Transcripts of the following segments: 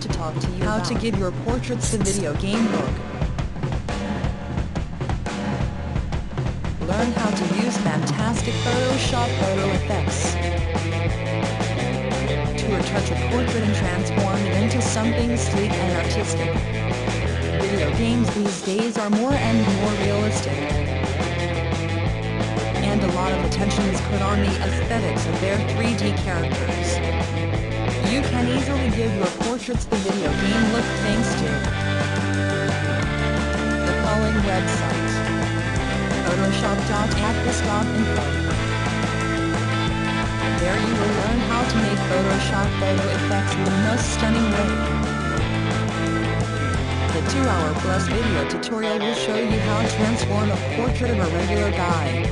to talk to you how to give your portraits the video game look. Learn how to use fantastic Photoshop photo effects to retouch a portrait and transform it into something sleek and artistic. Video games these days are more and more realistic. And a lot of attention is put on the aesthetics of their 3D characters. You can easily give your portraits the video game look thanks to the following websites. Photoshop.atbest.info There you will learn how to make Photoshop photo effects in the most stunning way. The 2-hour plus video tutorial will show you how to transform a portrait of a regular guy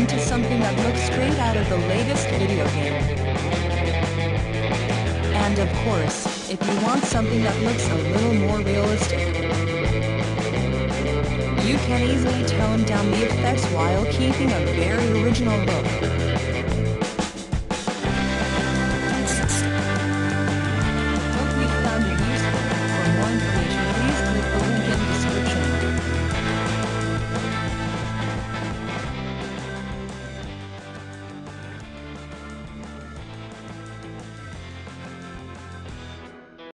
into something that looks straight out of the latest video game. And of course, if you want something that looks a little more realistic, you can easily tone down the effects while keeping a very original look.